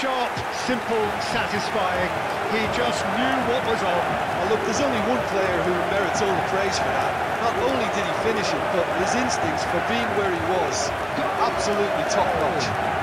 Sharp, simple, satisfying. He just knew what was on. Oh, look, there's only one player who merits all the praise for that. Not only did he finish it, but his instincts for being where he was, absolutely top-notch.